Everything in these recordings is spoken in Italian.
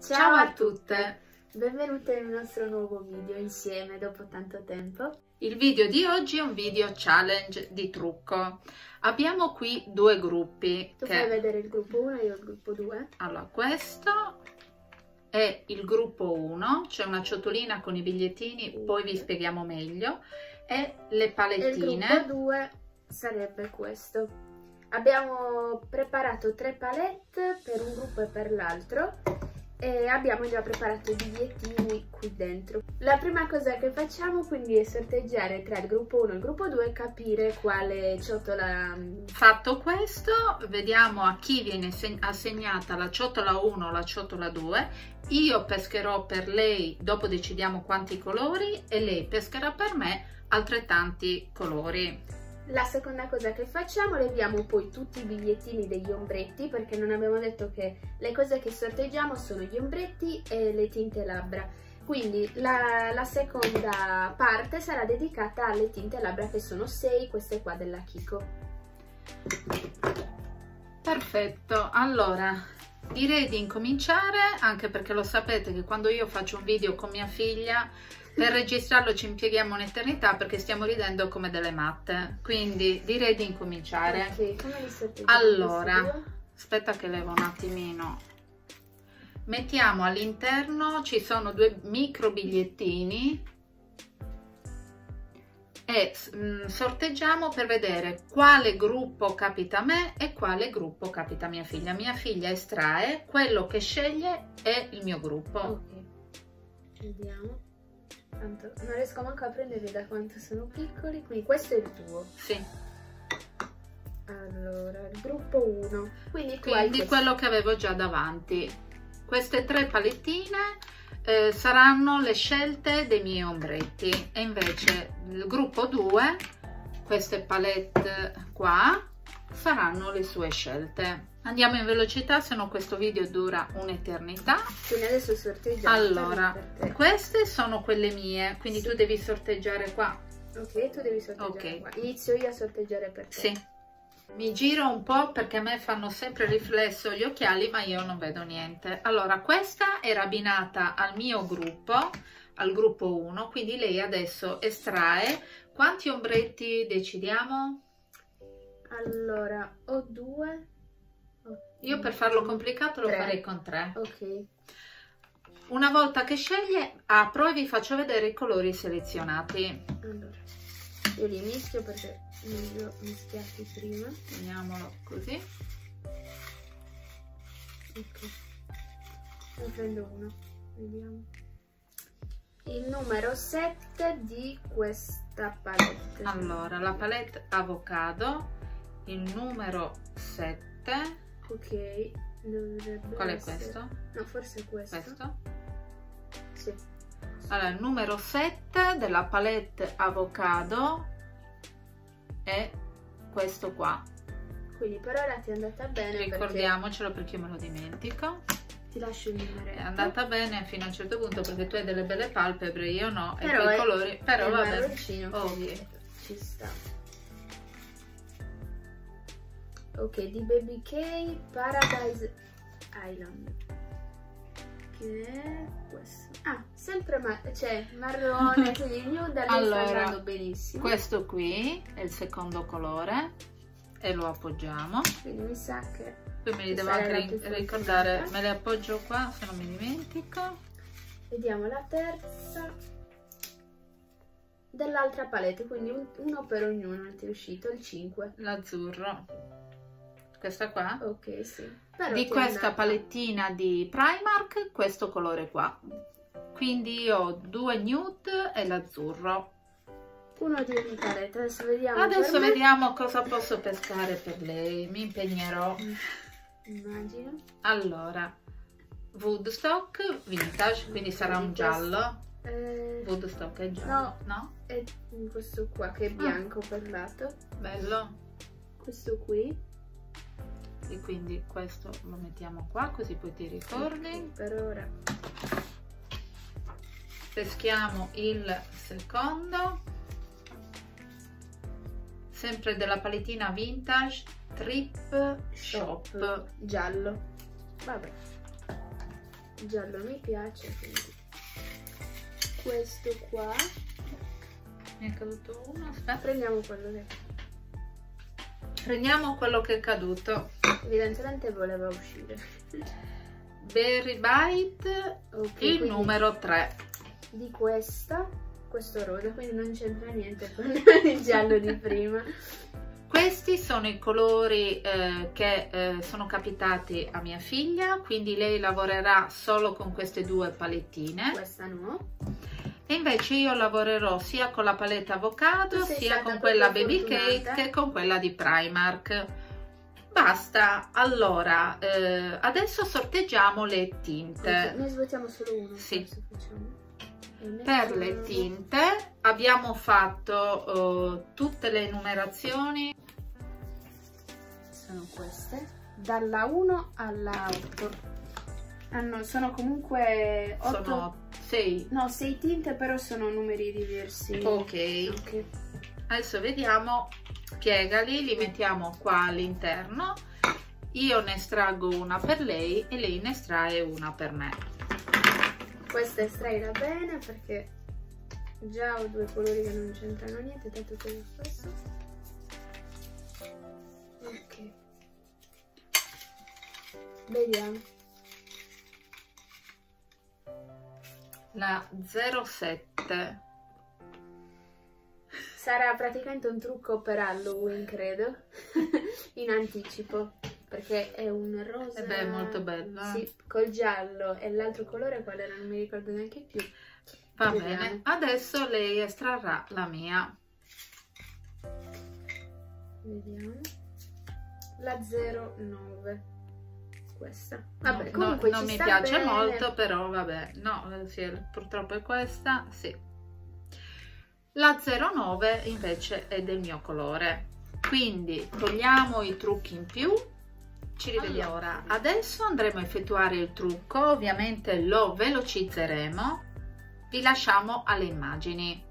Ciao a tutte! Benvenute nel nostro nuovo video insieme dopo tanto tempo. Il video di oggi è un video challenge di trucco. Abbiamo qui due gruppi. Tu che... fai vedere il gruppo 1 e io il gruppo 2. Allora, questo è il gruppo 1, c'è una ciotolina con i bigliettini, poi vi spieghiamo meglio, e le palettine. E il gruppo 2 sarebbe questo. Abbiamo preparato tre palette per un gruppo e per l'altro e abbiamo già preparato i bigliettini qui dentro. La prima cosa che facciamo quindi è sorteggiare tra il gruppo 1 e il gruppo 2 e capire quale ciotola... Mm, Fatto questo, vediamo a chi viene assegnata la ciotola 1 o la ciotola 2. Io pescherò per lei, dopo decidiamo quanti colori, e lei pescherà per me altrettanti colori. La seconda cosa che facciamo, leviamo poi tutti i bigliettini degli ombretti perché non abbiamo detto che le cose che sorteggiamo sono gli ombretti e le tinte labbra. Quindi la, la seconda parte sarà dedicata alle tinte labbra che sono 6, queste qua della Kiko. Perfetto, allora direi di incominciare anche perché lo sapete che quando io faccio un video con mia figlia per registrarlo ci impieghiamo un'eternità perché stiamo ridendo come delle matte. Quindi direi di incominciare. Ok, Allora, aspetta che levo un attimino. Mettiamo all'interno, ci sono due micro bigliettini e mh, mm, sorteggiamo per vedere quale gruppo capita a me e quale gruppo capita a mia figlia. Mia figlia estrae, quello che sceglie è il mio gruppo. Ok, vediamo. Tanto non riesco manco a prenderli da quanto sono piccoli, quindi questo è il tuo. Sì. Allora, il gruppo 1. Quindi, quindi quello che avevo già davanti. Queste tre palettine eh, saranno le scelte dei miei ombretti e invece il gruppo 2, queste palette qua, saranno le sue scelte. Andiamo in velocità, se no questo video dura un'eternità. Quindi adesso sorteggiamo. Allora, queste sono quelle mie, quindi sì. tu devi sorteggiare qua. Ok, tu devi sorteggiare okay. qua. Inizio io a sorteggiare per te. Sì. Mi giro un po' perché a me fanno sempre riflesso gli occhiali, ma io non vedo niente. Allora, questa era abbinata al mio gruppo, al gruppo 1, quindi lei adesso estrae. Quanti ombretti decidiamo? Allora, ho due io per farlo complicato lo tre. farei con 3. Ok. Una volta che sceglie, apro e vi faccio vedere i colori selezionati. Allora, io li mischio perché non li ho mischiati prima. Teniamolo così. Ok. Ne prendo uno, vediamo. Il numero 7 di questa palette. Allora, la palette avocado, il numero 7 Ok, dovrebbe Qual è essere... questo? No, forse è questo. Questo? Sì. Allora, il numero 7 della palette avocado è questo qua. Quindi per ora ti è andata bene Ricordiamocelo perché, perché io me lo dimentico. Ti lascio il numero. È andata bene fino a un certo punto perché tu hai delle belle palpebre, io no, però e i colori... Però vabbè. Oh, okay. ci sta. Ok di Baby K Paradise Island. Che è questo? Ah sempre ma cioè marrone quindi il nude allora, sta andando benissimo. questo qui è il secondo colore e lo appoggiamo. Quindi mi sa che poi me li devo anche ricordare me le appoggio qua se non mi dimentico. Vediamo la terza dell'altra palette quindi un, uno per ognuno è uscito il 5 l'azzurro questa qua? Ok, sì. Però di questa palettina di Primark, questo colore qua. Quindi io ho due nude e l'azzurro. Uno di ogni palette, adesso vediamo. Adesso vediamo cosa posso pescare per lei, mi impegnerò. Immagino. Allora, Woodstock Vintage, quindi sarà un giallo. Eh... Woodstock è giallo, no? no? È questo qua che è bianco ah. per lato. Bello. Questo qui e quindi questo lo mettiamo qua così poi ti ricordi. Per ora. Peschiamo il secondo. Sempre della palettina vintage trip shop, giallo. Vabbè. Giallo mi piace, quindi questo qua. Mi è caduto uno, aspetta. Prendiamo quello che Prendiamo quello che è caduto. evidentemente voleva uscire. Berry Bite, Ok, il numero 3. di questa, questo rosa, quindi non c'entra niente con il giallo di prima. Questi sono i colori eh, che eh, sono capitati a mia figlia, quindi lei lavorerà solo con queste due palettine. Questa no. E invece io lavorerò sia con la palette avocado, sia stata con quella baby fortunata. cake che con quella di Primark. Basta, allora, eh, adesso sorteggiamo le tinte. Noi svuotiamo solo uno. Sì. Per le tinte abbiamo fatto eh, tutte le numerazioni. Sono queste. Dalla 1 alla 8. Hanno, sono comunque 8... Sono 6. No, 6 tinte, però sono numeri diversi. Ok, Ok. adesso vediamo, piegali, li mettiamo qua all'interno. Io ne estraggo una per lei e lei ne estrae una per me. Questa estraila bene perché già ho due colori che non c'entrano niente, tanto che lo stesso. Ok. Vediamo. La 07. Sarà praticamente un trucco per Halloween, credo, in anticipo, perché è un rosa... E beh, molto bella. Sì, col giallo e l'altro colore qual era, non mi ricordo neanche più. Va Vediamo. bene, adesso lei estrarrà la mia. Vediamo. La 09. Questa. Vabbè, No, comunque non ci mi piace bene. molto, però vabbè, no, eh, sì, purtroppo è questa, sì. La 09 invece è del mio colore, quindi togliamo i trucchi in più, ci rivediamo ora. Adesso andremo a effettuare il trucco, ovviamente lo velocizzeremo, vi lasciamo alle immagini.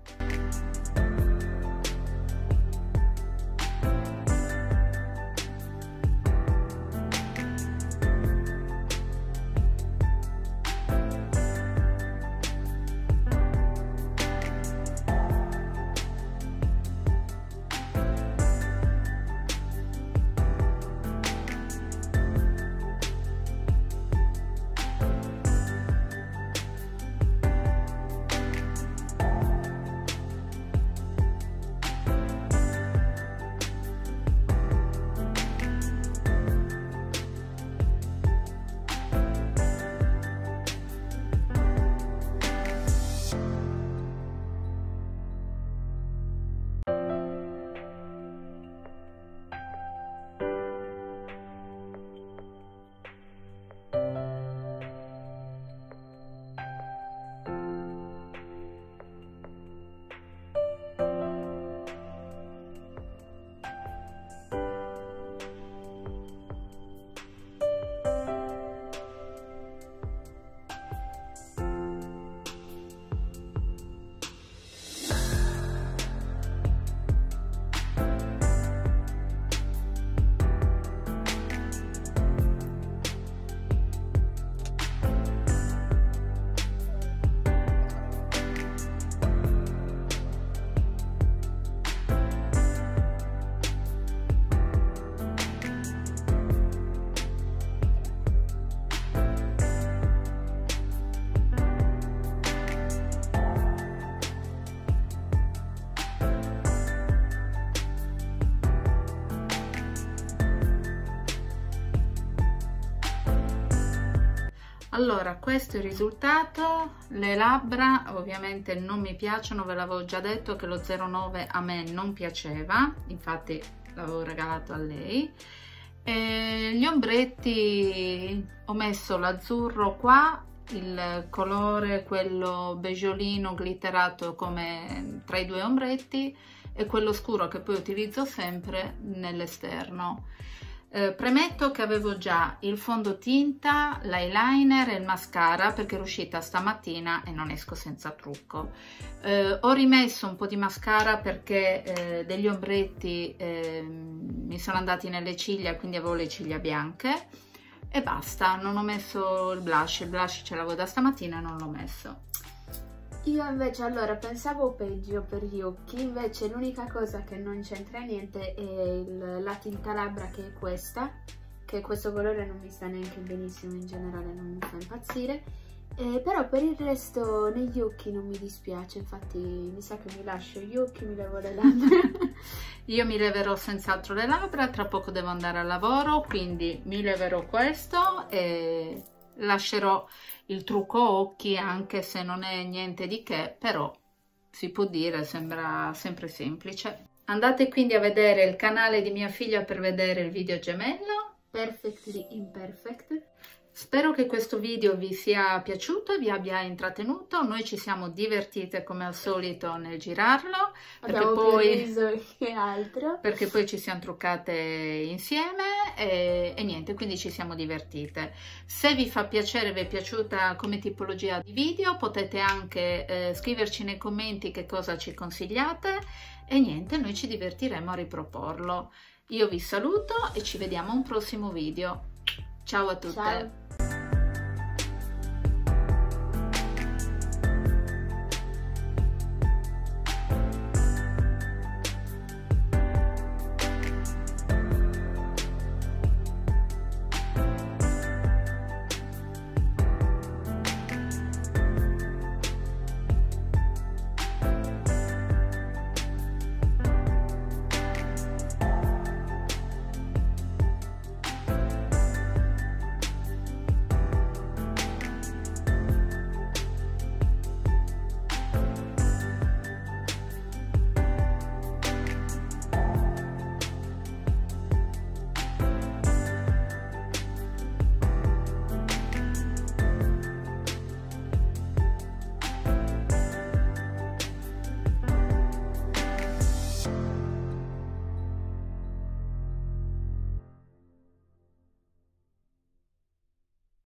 Allora, questo è il risultato, le labbra ovviamente non mi piacciono, ve l'avevo già detto che lo 09 a me non piaceva, infatti l'avevo regalato a lei. E gli ombretti ho messo l'azzurro qua, il colore quello beggiolino glitterato come tra i due ombretti e quello scuro che poi utilizzo sempre nell'esterno. Eh, premetto che avevo già il fondotinta, l'eyeliner e il mascara perché ero uscita stamattina e non esco senza trucco. Eh, ho rimesso un po' di mascara perché eh, degli ombretti ehm, mi sono andati nelle ciglia quindi avevo le ciglia bianche e basta non ho messo il blush il blush ce l'avevo da stamattina e non l'ho messo io invece allora pensavo peggio per gli occhi, invece l'unica cosa che non c'entra niente è il, la tinta labbra che è questa, che questo colore non mi sta neanche benissimo in generale, non mi fa impazzire. Eh, però per il resto negli occhi non mi dispiace, infatti mi sa che mi lascio gli occhi, mi levo le labbra. Io mi leverò senz'altro le labbra, tra poco devo andare al lavoro, quindi mi leverò questo e lascerò il trucco occhi anche se non è niente di che però si può dire sembra sempre semplice. Andate quindi a vedere il canale di mia figlia per vedere il video gemello. Perfectly imperfect Spero che questo video vi sia piaciuto e vi abbia intrattenuto, noi ci siamo divertite come al solito nel girarlo, perché poi, che altro. perché poi ci siamo truccate insieme e, e, niente, quindi ci siamo divertite. Se vi fa piacere, vi è piaciuta come tipologia di video, potete anche eh, scriverci nei commenti che cosa ci consigliate e niente, noi ci divertiremo a riproporlo. Io vi saluto e ci vediamo a un prossimo video. Ciao a tutte! Ciao.